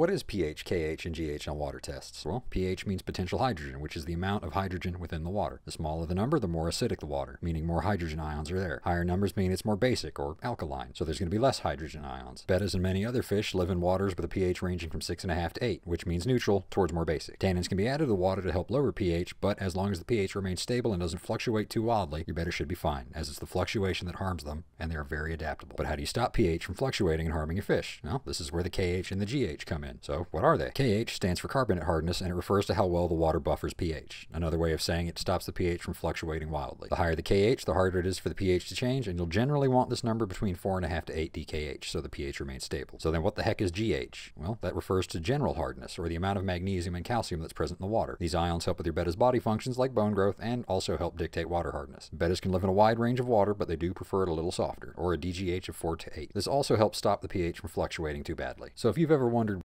What is pH, KH, and GH on water tests? Well, pH means potential hydrogen, which is the amount of hydrogen within the water. The smaller the number, the more acidic the water, meaning more hydrogen ions are there. Higher numbers mean it's more basic or alkaline, so there's going to be less hydrogen ions. Bettas and many other fish live in waters with a pH ranging from 6.5 to 8, which means neutral towards more basic. Tannins can be added to the water to help lower pH, but as long as the pH remains stable and doesn't fluctuate too wildly, your betta should be fine, as it's the fluctuation that harms them, and they are very adaptable. But how do you stop pH from fluctuating and harming your fish? Well, this is where the KH and the GH come in. So, what are they? KH stands for carbonate hardness and it refers to how well the water buffers pH. Another way of saying it stops the pH from fluctuating wildly. The higher the KH, the harder it is for the pH to change, and you'll generally want this number between 4.5 to 8 DKH so the pH remains stable. So then what the heck is GH? Well, that refers to general hardness, or the amount of magnesium and calcium that's present in the water. These ions help with your betta's body functions like bone growth and also help dictate water hardness. Bettas can live in a wide range of water, but they do prefer it a little softer, or a DGH of 4 to 8. This also helps stop the pH from fluctuating too badly. So if you've ever wondered